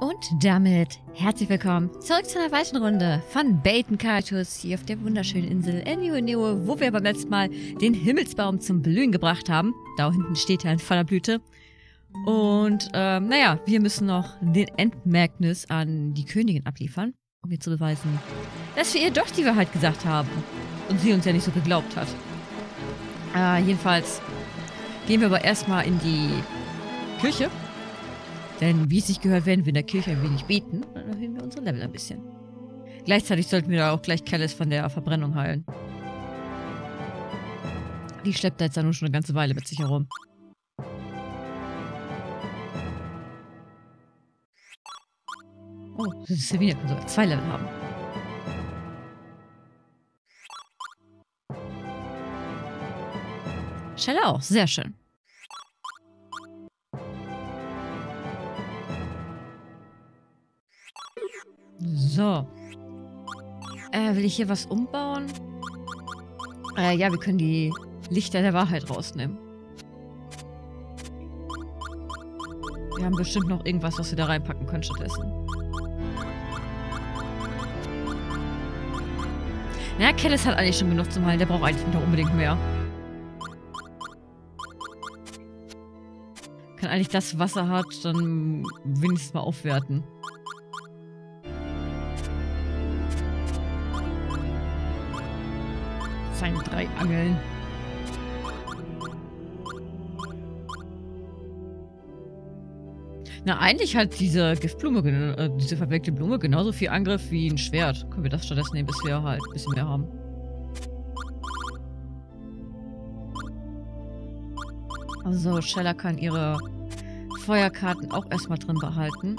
Und damit herzlich willkommen zurück zu einer weiteren Runde von Bacon Kaitus hier auf der wunderschönen Insel Eniweneo, wo wir beim letzten Mal den Himmelsbaum zum Blühen gebracht haben. Da hinten steht er in voller Blüte. Und ähm, naja, wir müssen noch den Endmerknis an die Königin abliefern, um ihr zu beweisen, dass wir ihr doch die Wahrheit gesagt haben und sie uns ja nicht so geglaubt hat. Äh, jedenfalls gehen wir aber erstmal in die Küche denn wie es sich gehört, werden wir in der Kirche ein wenig beten. Dann erhöhen wir unsere Level ein bisschen. Gleichzeitig sollten wir auch gleich Kellis von der Verbrennung heilen. Die schleppt da jetzt ja nun schon eine ganze Weile mit sich herum. Oh, Savina kann sogar zwei Level haben. Schelle auch, sehr schön. So. Äh, will ich hier was umbauen? Äh, ja, wir können die Lichter der Wahrheit rausnehmen. Wir haben bestimmt noch irgendwas, was wir da reinpacken können stattdessen. Na, Kellis hat eigentlich schon genug zum Heilen. Der braucht eigentlich noch unbedingt mehr. Kann eigentlich das, was er hat, dann wenigstens mal aufwerten. Angeln. Na, eigentlich hat diese Giftblume, äh, diese verwelkte Blume genauso viel Angriff wie ein Schwert. Können wir das stattdessen nehmen, bis wir halt ein bisschen mehr haben. Also, Sheller kann ihre Feuerkarten auch erstmal drin behalten.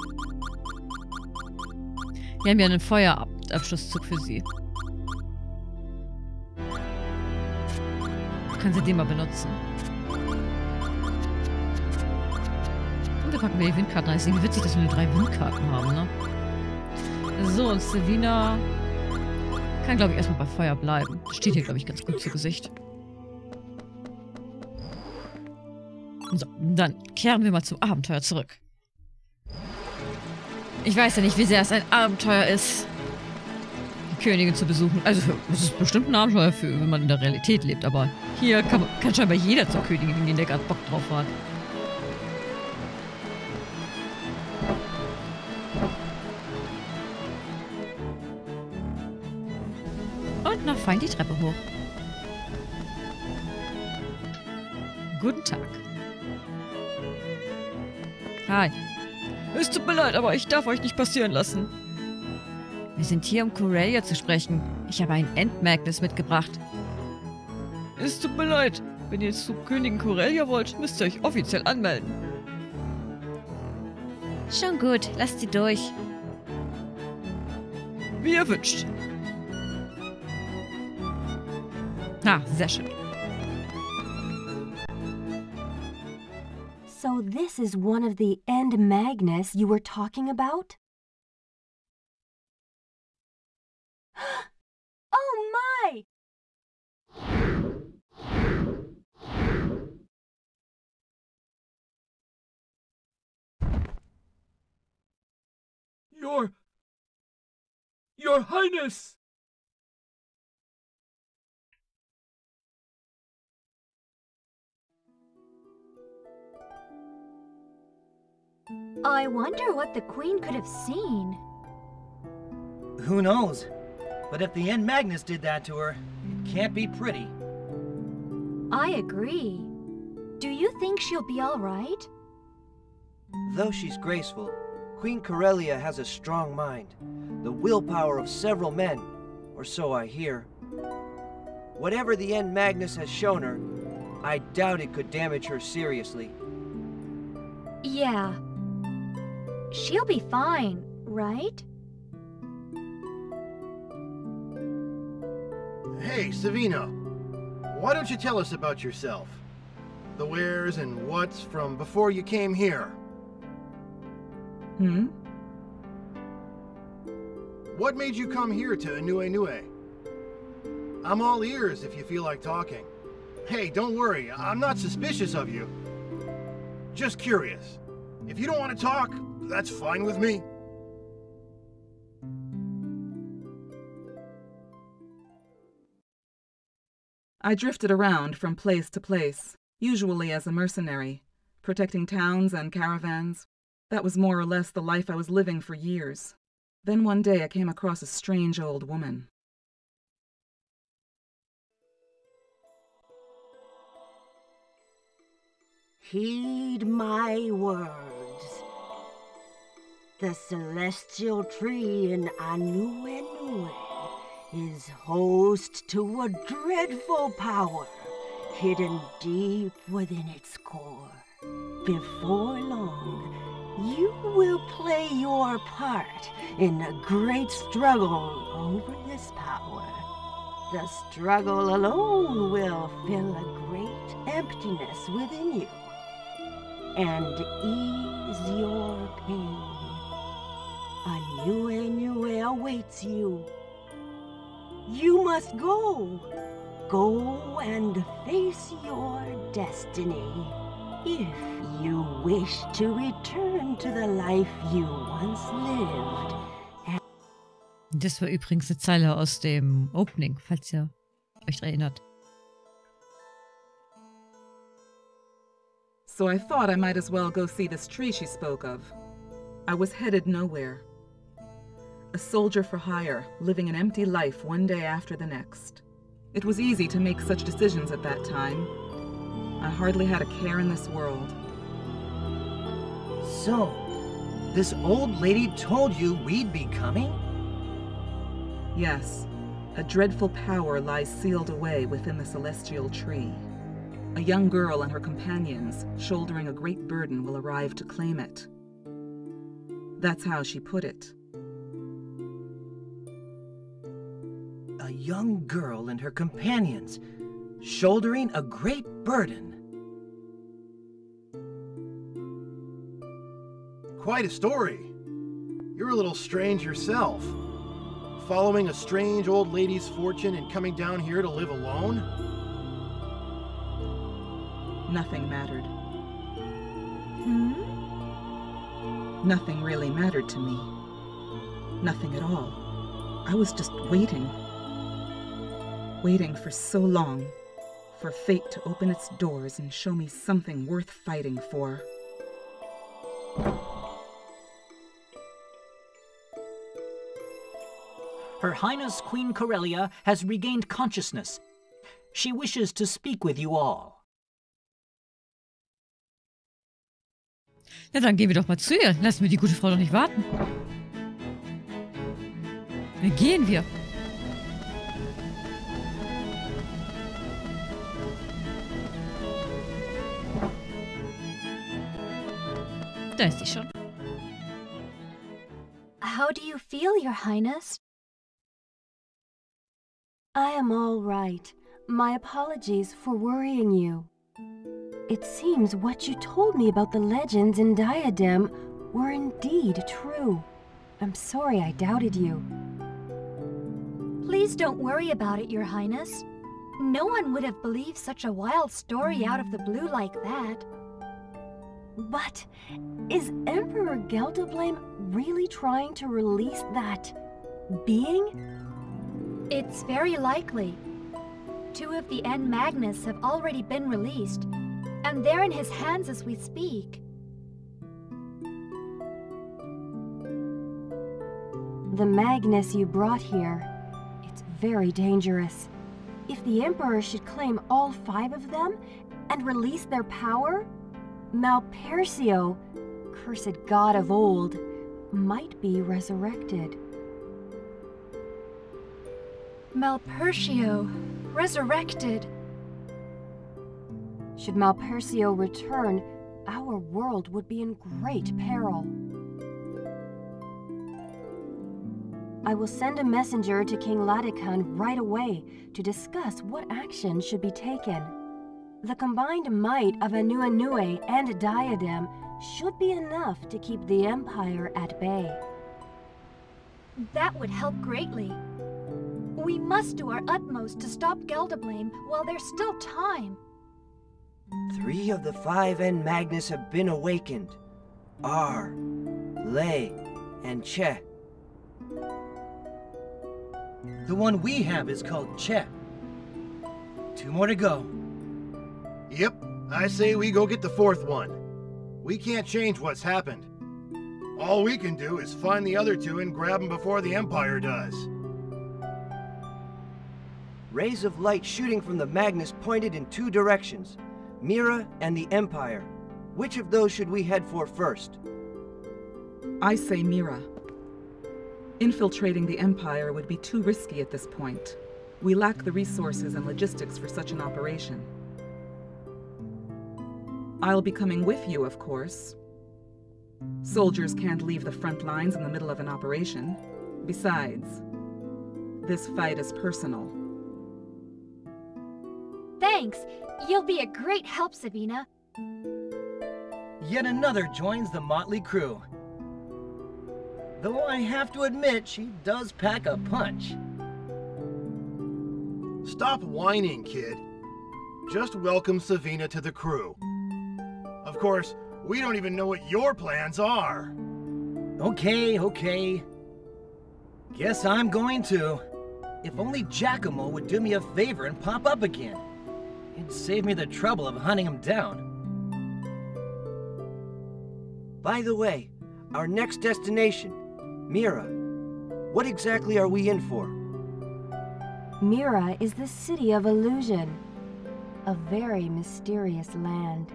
Wir haben ja einen Feuerabschlusszug für sie. Können Sie den mal benutzen. Und wir packen wir die Windkarten rein. Ist irgendwie witzig, dass wir nur drei Windkarten haben, ne? So, und Selina kann, glaube ich, erstmal bei Feuer bleiben. Steht hier, glaube ich, ganz gut zu Gesicht. So, dann kehren wir mal zum Abenteuer zurück. Ich weiß ja nicht, wie sehr es ein Abenteuer ist, Königin zu besuchen. Also es ist bestimmt ein Abenteuer, für, wenn man in der Realität lebt, aber hier kann, kann scheinbar jeder zur Königin gehen, der gerade Bock drauf hat. Und noch fein die Treppe hoch. Guten Tag. Hi. Es tut mir leid, aber ich darf euch nicht passieren lassen. Wir sind hier, um Corellia zu sprechen. Ich habe ein Endmerknis mitgebracht. Es tut mir leid. Wenn ihr zu Königin Corellia wollt, müsst ihr euch offiziell anmelden. Schon gut, lasst sie durch. Wie ihr wünscht. Ah, sehr schön. So this is one of the End Magnus you were talking about? Your... Your Highness! I wonder what the Queen could have seen. Who knows? But if the End Magnus did that to her, it can't be pretty. I agree. Do you think she'll be alright? Though she's graceful, Queen Corellia has a strong mind. The willpower of several men, or so I hear. Whatever the End Magnus has shown her, I doubt it could damage her seriously. Yeah. She'll be fine, right? Hey, Savyna. Why don't you tell us about yourself? The wheres and whats from before you came here. Hmm? What made you come here to Anuenue? I'm all ears if you feel like talking. Hey, don't worry, I'm not suspicious of you. Just curious. If you don't want to talk, that's fine with me. I drifted around from place to place, usually as a mercenary, protecting towns and caravans, that was more or less the life I was living for years. Then one day I came across a strange old woman. Heed my words. The celestial tree in Anuenue is host to a dreadful power hidden deep within its core. Before long, you will play your part in a great struggle over this power. The struggle alone will fill a great emptiness within you and ease your pain. A new Anue awaits you. You must go. Go and face your destiny. If you wish to return to the life you once lived. Das war übrigens eine Zeile aus dem Opening, falls ihr euch erinnert. So I thought I might as well go see this tree she spoke of. I was headed nowhere. A soldier for hire, living an empty life one day after the next. It was easy to make such decisions at that time. I hardly had a care in this world. So, this old lady told you we'd be coming? Yes, a dreadful power lies sealed away within the celestial tree. A young girl and her companions, shouldering a great burden, will arrive to claim it. That's how she put it. A young girl and her companions, shouldering a great burden. Quite a story. You're a little strange yourself. Following a strange old lady's fortune and coming down here to live alone? Nothing mattered. Hmm? Nothing really mattered to me. Nothing at all. I was just waiting. Waiting for so long. For fate to open its doors and show me something worth fighting for. Her Highness Queen Corellia has regained consciousness. She wishes to speak with you all. Na, dann gehen wir doch mal zu ihr. Lassen wir die gute Frau doch nicht warten. Dann gehen wir. Da ist sie schon. How do you feel, Your Highness? I am all right. My apologies for worrying you. It seems what you told me about the legends in Diadem were indeed true. I'm sorry I doubted you. Please don't worry about it, Your Highness. No one would have believed such a wild story out of the blue like that. But is Emperor Geldoblame really trying to release that being? It's very likely. Two of the End Magnus have already been released, and they're in his hands as we speak. The Magnus you brought here, it's very dangerous. If the Emperor should claim all five of them and release their power, Malpercio, cursed god of old, might be resurrected. Malpercio, resurrected. Should Malpercio return, our world would be in great peril. I will send a messenger to King Ladekahn right away to discuss what action should be taken. The combined might of Anuenue and Diadem should be enough to keep the Empire at bay. That would help greatly. We must do our utmost to stop Geldoblame while there's still time. Three of the five End Magnus have been awakened. R, Lei, and Che. The one we have is called Che. Two more to go. Yep, I say we go get the fourth one. We can't change what's happened. All we can do is find the other two and grab them before the Empire does. Rays of light shooting from the Magnus pointed in two directions. Mira and the Empire. Which of those should we head for first? I say Mira. Infiltrating the Empire would be too risky at this point. We lack the resources and logistics for such an operation. I'll be coming with you, of course. Soldiers can't leave the front lines in the middle of an operation. Besides, this fight is personal. Thanks. You'll be a great help, Savyna. Yet another joins the motley crew. Though I have to admit, she does pack a punch. Stop whining, kid. Just welcome Savyna to the crew. Of course, we don't even know what your plans are. Okay, okay. Guess I'm going to. If only Giacomo would do me a favor and pop up again. It'd save me the trouble of hunting him down. By the way, our next destination, Mira. What exactly are we in for? Mira is the city of illusion, a very mysterious land.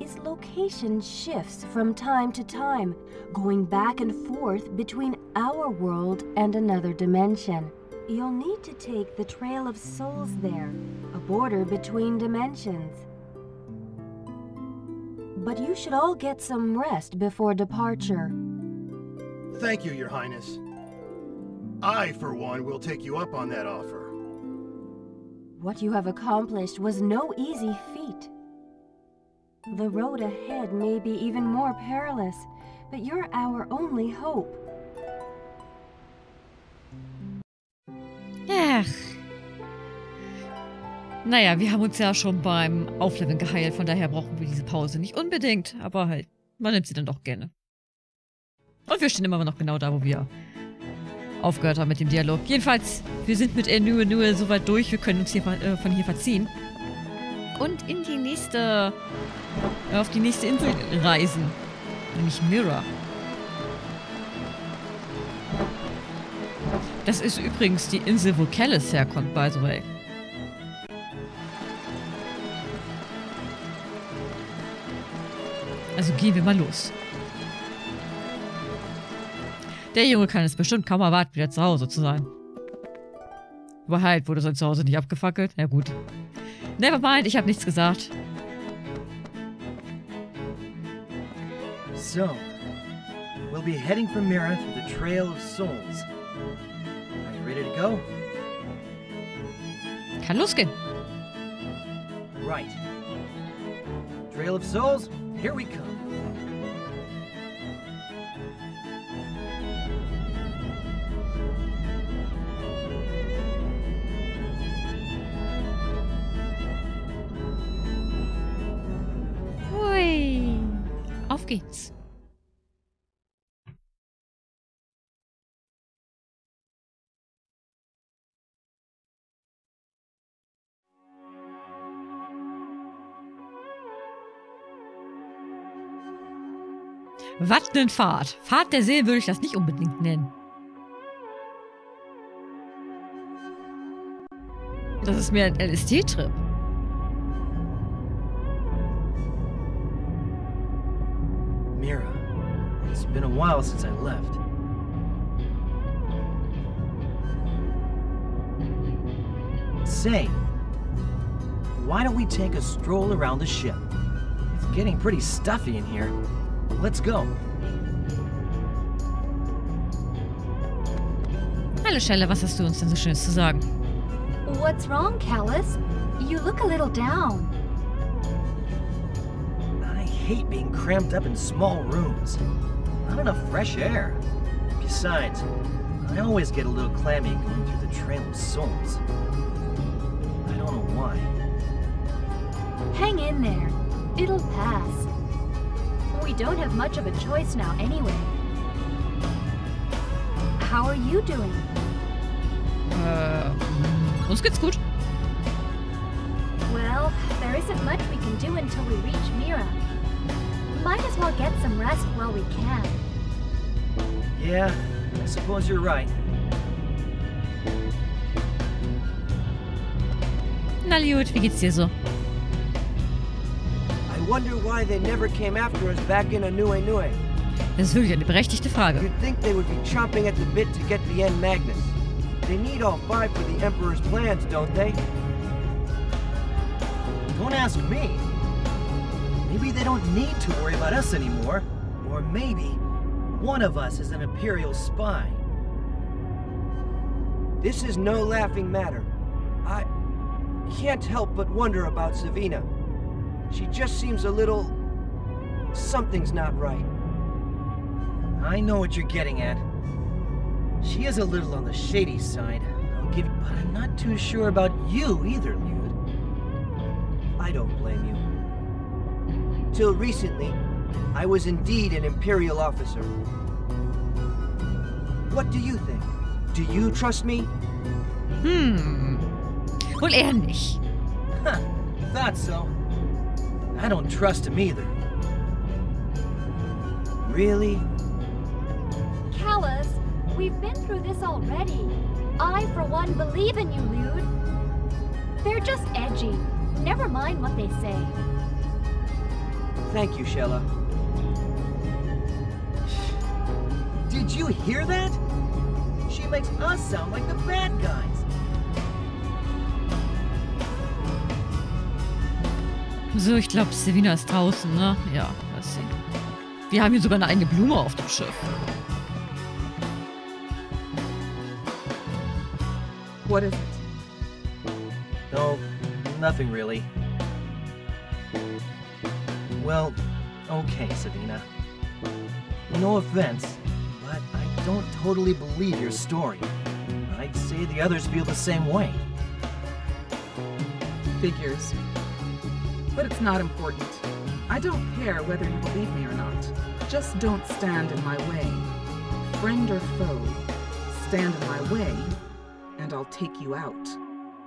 Its location shifts from time to time, going back and forth between our world and another dimension. You'll need to take the Trail of Souls there, a border between dimensions. But you should all get some rest before departure. Thank you, Your Highness. I, for one, will take you up on that offer. What you have accomplished was no easy feat. The road ahead may be even more perilous, but you're our only hope. Ach. Naja, wir haben uns ja schon beim Aufleveln geheilt, von daher brauchen wir diese Pause nicht unbedingt, aber halt, man nimmt sie dann doch gerne. Und wir stehen immer noch genau da, wo wir aufgehört haben mit dem Dialog. Jedenfalls, wir sind mit Enue Nue soweit durch, wir können uns hier, äh, von hier verziehen. Und in die nächste, äh, auf die nächste Insel reisen. Nämlich Mirror. Das ist übrigens die Insel, wo Callis herkommt, by the way. Also gehen wir mal los. Der Junge kann es bestimmt kaum erwarten, wieder zu Hause zu sein. Aber halt, wurde sein Zuhause nicht abgefackelt? Ja gut. Never mind, ich habe nichts gesagt. So, we'll be heading from Mira through the Trail of Souls. Are you ready to go? Kann losgehen. Right. Trail of Souls, here we come. Geht's. Nen Fahrt? Fahrt der Seele würde ich das nicht unbedingt nennen. Das ist mehr ein LSD-Trip. Been a while since I left. Say, why don't we take a stroll around the ship? It's getting pretty stuffy in here. Let's go. Hallo Xelha, was hast du uns denn so Schönes zu sagen? What's wrong, Kalas? You look a little down. I hate being cramped up in small rooms. Not enough fresh air. Besides, I always get a little clammy going through the Trail of Souls. I don't know why. Hang in there. It'll pass. We don't have much of a choice now anyway. How are you doing? Äh, uns geht's gut. Well, there isn't much we can do until we reach Mira. Might as well get some rest while we can. Yeah, I suppose you're right. Na gut, wie geht's dir so? I wonder why they never came after us back in Anuenue. Das ist wirklich eine berechtigte Frage. You'd think they would be chomping at the bit to get the End Magnus. They need all five for the Emperor's plans, don't they? Don't ask me. Maybe they don't need to worry about us anymore. Or maybe one of us is an Imperial spy. This is no laughing matter. I can't help but wonder about Savyna. She just seems a little... Something's not right. I know what you're getting at. She is a little on the shady side, I'll give but I'm not too sure about you either, Lyude. I don't blame you. Till recently, I was indeed an Imperial officer. What do you think? Do you trust me? Hm. Wohl eher nicht. Huh, thought so. I don't trust him either. Really? Kalas, we've been through this already. I, for one, believe in you, Lyude. They're just edgy. Never mind what they say. Thank you, Xelha. Did you hear that? She makes us sound like the bad guys. So, ich glaube, Savyna ist draußen, ne? Ja, weiß sie. Wir haben hier sogar eine eigene Blume auf dem Schiff. What is it? No, nothing really. Well, okay, Savyna. No offense, but I don't totally believe your story. I'd say the others feel the same way. Figures. But it's not important. I don't care whether you believe me or not. Just don't stand in my way. Friend or foe, stand in my way, and I'll take you out.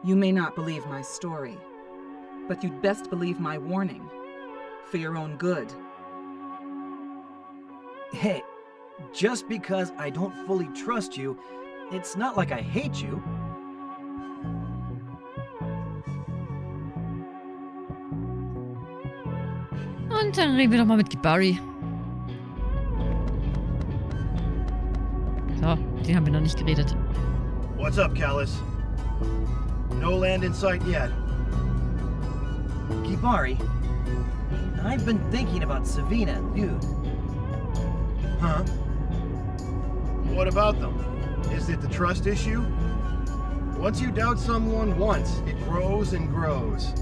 You may not believe my story, but you'd best believe my warning. For your own good. Hey, just because I don't fully trust you, it's not like I hate you. Und dann reden wir doch mal mit Gibari. So, den haben wir noch nicht geredet. What's up, Kalas? No land in sight yet. Gibari, I've been thinking about Savyna and Lyude. Huh? What about them? Is it the trust issue? Once you doubt someone once, it grows and grows.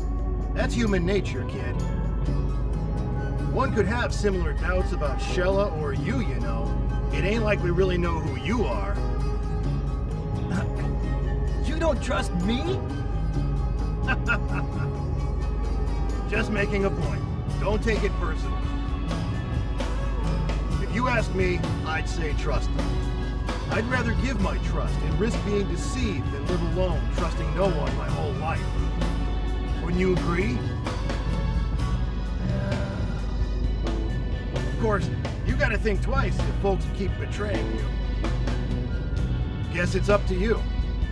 That's human nature, kid. One could have similar doubts about Xelha or you, you know. It ain't like we really know who you are. You don't trust me? Just making a point. Don't take it personal. If you ask me, I'd say trust them. I'd rather give my trust and risk being deceived than live alone, trusting no one my whole life. Wouldn't you agree? Of course, you gotta think twice if folks keep betraying you. Guess it's up to you.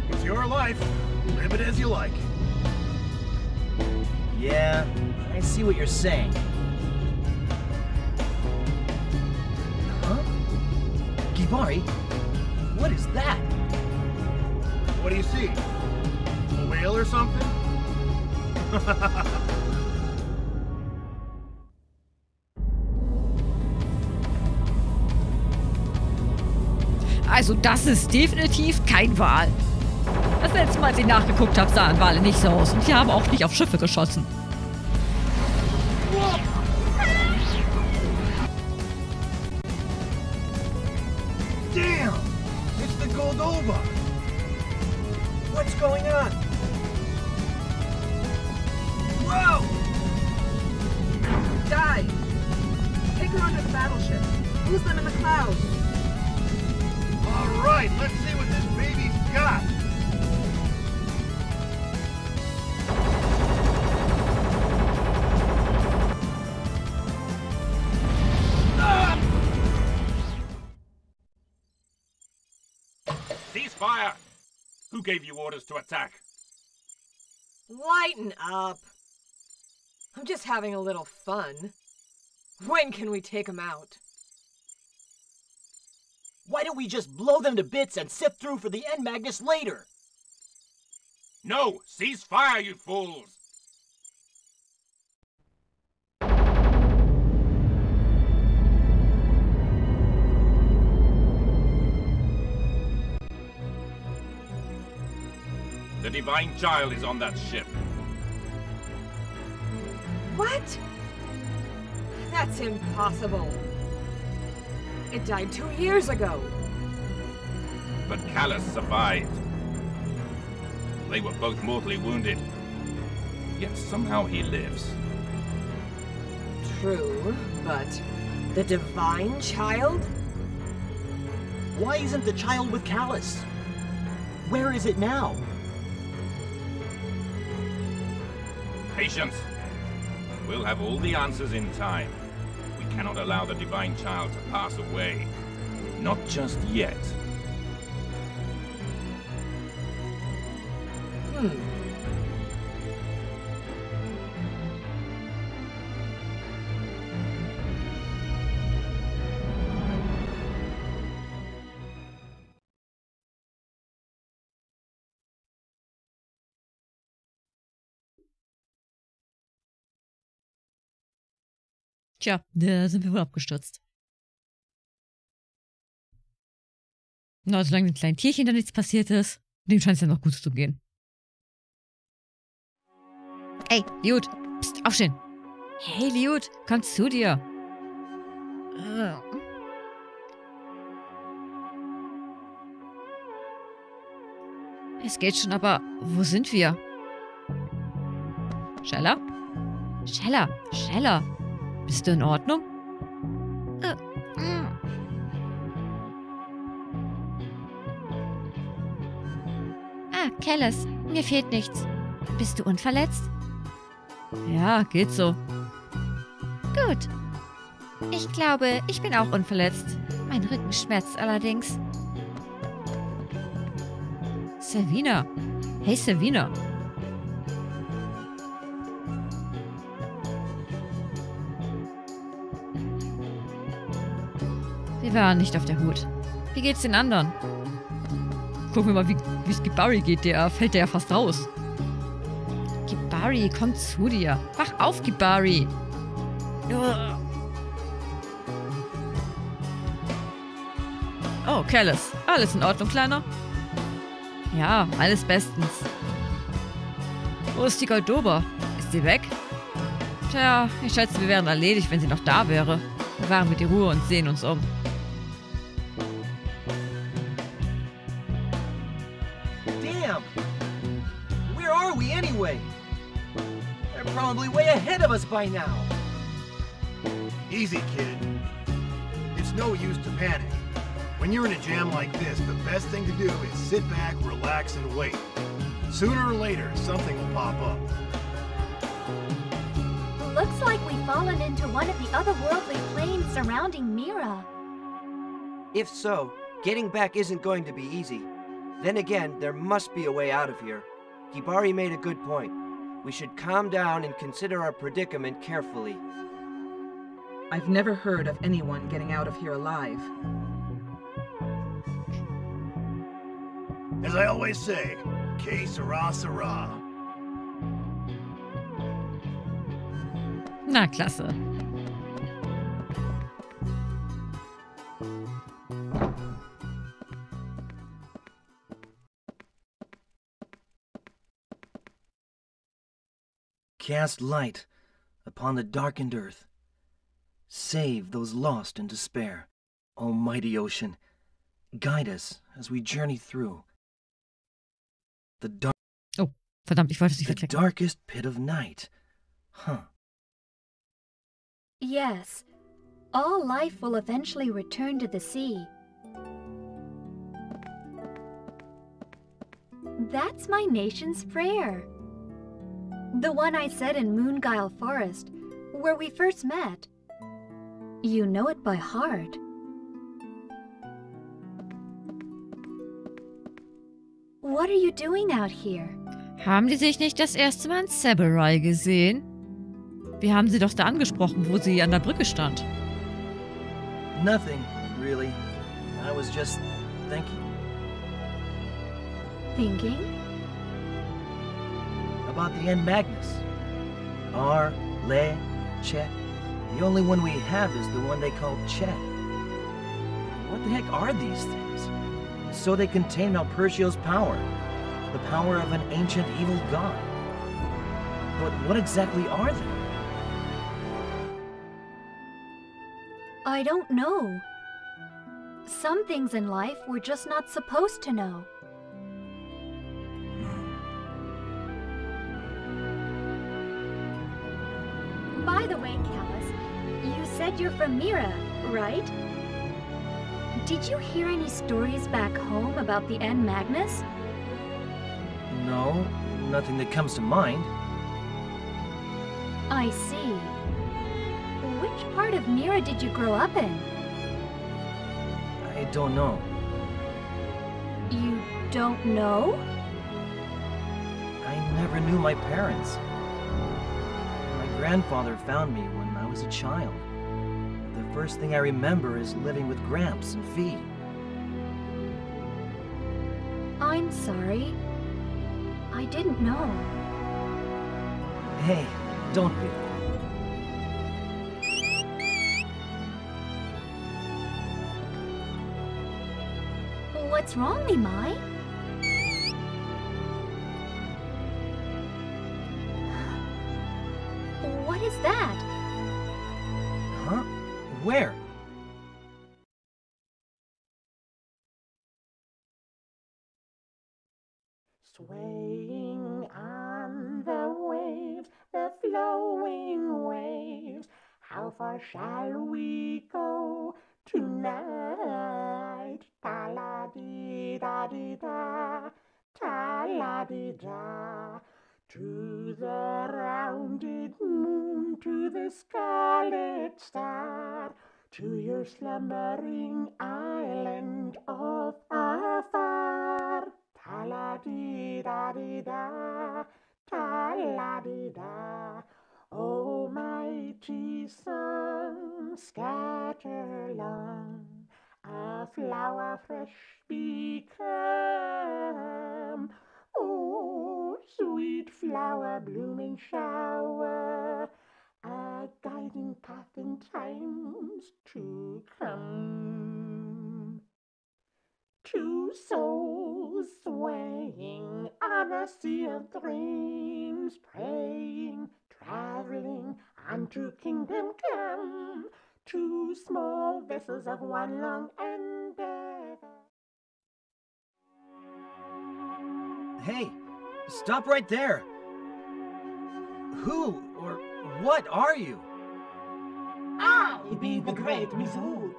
It's your life. Live it as you like. Yeah, I see what you're saying. Huh? Gibari? What is that? What do you see? A whale or something? Also das ist definitiv kein Wal. Das letzte Mal, als ich nachgeguckt habe, sahen Wale nicht so aus. Und die haben auch nicht auf Schiffe geschossen. Fire! Who gave you orders to attack? Lighten up. I'm just having a little fun. When can we take them out? Why don't we just blow them to bits and sift through for the end Magnus later? No! Cease fire, you fools! The Divine Child is on that ship. What? That's impossible. It died two years ago. But Kalas survived. They were both mortally wounded. Yet somehow he lives. True, but the Divine Child? Why isn't the child with Kalas? Where is it now? Patience! We'll have all the answers in time. We cannot allow the Divine Child to pass away. Not just yet. Tja, da sind wir wohl abgestürzt. Na, solange dem kleinen Tierchen da nichts passiert ist, dem scheint es ja noch gut zu gehen. Ey, Liut, pst, aufstehen. Hey, Liut, komm zu dir. Äh. Es geht schon, aber wo sind wir? Scheller? Scheller, Scheller. Bist du in Ordnung? Äh, mm. Ah, Kellis, mir fehlt nichts. Bist du unverletzt? Ja, geht so. Gut. Ich glaube, ich bin auch unverletzt. Mein Rücken schmerzt allerdings. Savina. Hey, Savina. Wir waren nicht auf der Hut. Wie geht's den anderen? Gucken wir mal, wie es Gibari geht. Der fällt der ja fast raus. Gibari, komm zu dir. Wach auf, Gibari. Oh, Kellis. Alles in Ordnung, Kleiner? Ja, alles bestens. Wo ist die Goldoba? Ist sie weg? Tja, ich schätze, wir wären erledigt, wenn sie noch da wäre. Bewahren wir die Ruhe und sehen uns um. Probably way ahead of us by now. Easy, kid. It's no use to panic. When you're in a jam like this, the best thing to do is sit back, relax, and wait. Sooner or later, something will pop up. Looks like we've fallen into one of the otherworldly planes surrounding Mira. If so, getting back isn't going to be easy. Then again, there must be a way out of here. Gibari made a good point. We should calm down and consider our predicament carefully. I've never heard of anyone getting out of here alive. As I always say, que sera, sera. Na, klasse. Cast light upon the darkened earth. Save those lost in despair. Almighty ocean, guide us as we journey through. The dark. Oh, verdammt, ich wollte es nicht The darkest pit of night. Huh. Yes, all life will eventually return to the sea. That's my nation's prayer. The one I said in Moonguile Forest, where we first met. You know it by heart. What are you doing out here? Haben die sich nicht das erste Mal in Saburai gesehen? Wir haben sie doch da angesprochen, wo sie an der Brücke stand. Nothing, really. I was just thinking Thinking? About the End Magnus. R, Le, Chet. The only one we have is the one they call Chet. What the heck are these things? So they contain Malpercio's power. The power of an ancient evil god. But what exactly are they? I don't know. Some things in life we're just not supposed to know. You're from Mira, right? Did you hear any stories back home about the End Magnus? No, nothing that comes to mind. I see. Which part of Mira did you grow up in? I don't know. You don't know? I never knew my parents. My grandfather found me when I was a child. The first thing I remember is living with Gramps and Fee. I'm sorry. I didn't know. Hey, don't be. What's wrong, Nimai? Shall we go tonight? Ta la di da di da, ta la di da. To the rounded moon, to the scarlet star, to your slumbering island of afar. Ta la di da di da, ta la di da. O oh, mighty flower fresh become. Oh, sweet flower blooming shower, a guiding path in times to come. Two souls swaying on a sea of dreams, praying, traveling unto kingdom come. Two small vessels of one long endeavor. Hey, stop right there. Who or what are you? I be the great Mizuti.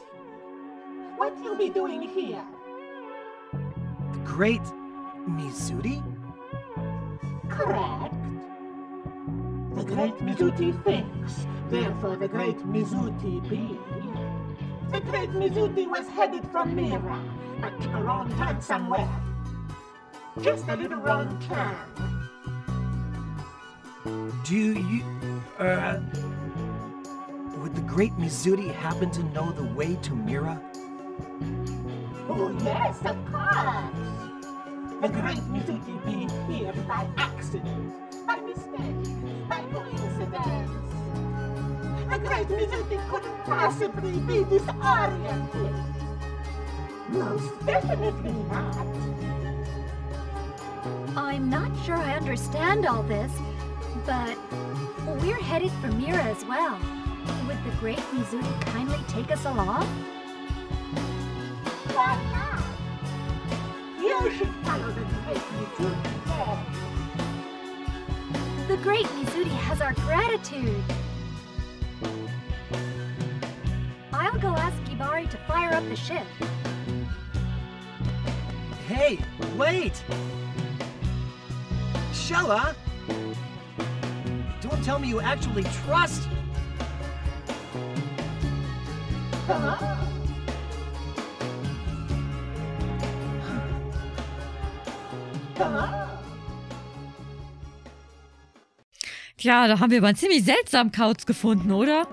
What you be doing here? The great Mizuti? Correct. The great Mizuti thinks, therefore the great Mizuti be. The great Mizuti was headed from Mira, but took a wrong turn somewhere. Just a little wrong turn. Do you. Uh. Would the great Mizuti happen to know the way to Mira? Oh, yes, of course. The great Mizuti be here by accident, by mistake, by coincidence. The great Mizuti couldn't possibly be disoriented. Most definitely not. I'm not sure I understand all this, but we're headed for Mira as well. Would the great Mizuti kindly take us along? Why not? You should follow the great Mizuti there. The great Mizuti has our gratitude. I'll go ask Gibari to fire up the ship. Hey, wait! Shella! Don't tell me you actually trust. Tja, da haben wir aber einen ziemlich seltsamen Kauz gefunden, oder?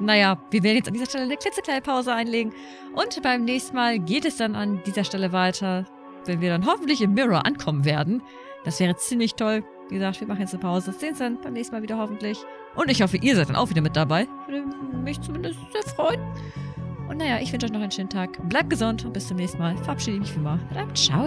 Naja, wir werden jetzt an dieser Stelle eine klitzekleine Pause einlegen. Und beim nächsten Mal geht es dann an dieser Stelle weiter, wenn wir dann hoffentlich im Mirror ankommen werden. Das wäre ziemlich toll. Wie gesagt, wir machen jetzt eine Pause. Sehen uns dann beim nächsten Mal wieder hoffentlich. Und ich hoffe, ihr seid dann auch wieder mit dabei. Würde mich zumindest sehr freuen. Und naja, ich wünsche euch noch einen schönen Tag. Bleibt gesund und bis zum nächsten Mal. Verabschiede mich wie immer. Ciao.